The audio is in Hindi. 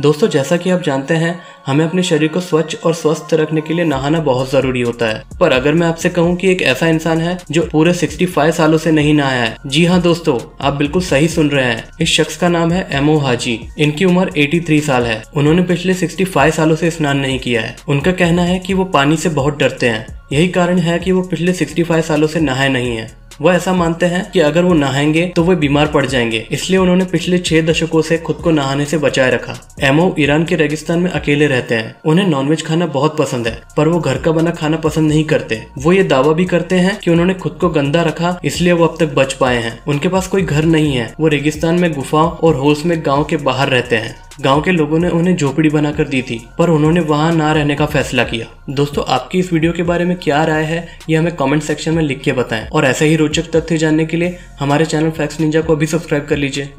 दोस्तों, जैसा कि आप जानते हैं, हमें अपने शरीर को स्वच्छ और स्वस्थ रखने के लिए नहाना बहुत ज़रूरी होता है। पर अगर मैं आपसे कहूँ कि एक ऐसा इंसान है जो पूरे 65 सालों से नहीं नहाया है, जी हाँ दोस्तों, आप बिल्कुल सही सुन रहे हैं। इस शख्स का नाम है एमओ हाजी इनकी उम्र 83 साल है। उन्होंने पिछले 65 सालों से स्नान नहीं किया है। उनका कहना है कि वो पानी से बहुत डरते हैं। यही कारण है कि वो पिछले 65 सालों से नहाए नहीं है। वो ऐसा मानते हैं कि अगर वो नहाएँगे तो वो बीमार पड़ जाएँगे। इसलिए उन्होंने पिछले छह दशकों से खुद को नहाने से बचाए रखा। एमओ ईरान के रेगिस्तान में अकेले रहते हैं। उन्हें नॉनवेज खाना बहुत पसंद है, पर वो घर का बना खाना पसंद नहीं करते। वो ये दावा भी करते हैं कि उन्होंने खुद को गंदा रखा, इसलिए वो अब तक बच पाए हैं। उनके पास कोई घर नहीं है। वो रेगिस्तान में गुफाओं और होल्स में गाँव के बाहर रहते हैं। गाँव के लोगों ने उन्हें झोपड़ी बनाकर दी थी, पर उन्होंने वहाँ ना रहने का फैसला किया। दोस्तों, आपकी इस वीडियो के बारे में क्या राय है ये हमें कमेंट सेक्शन में लिख के बताएँ। और ऐसे ही रोचक तथ्य जानने के लिए हमारे चैनल फैक्स निंजा को अभी सब्सक्राइब कर लीजिए।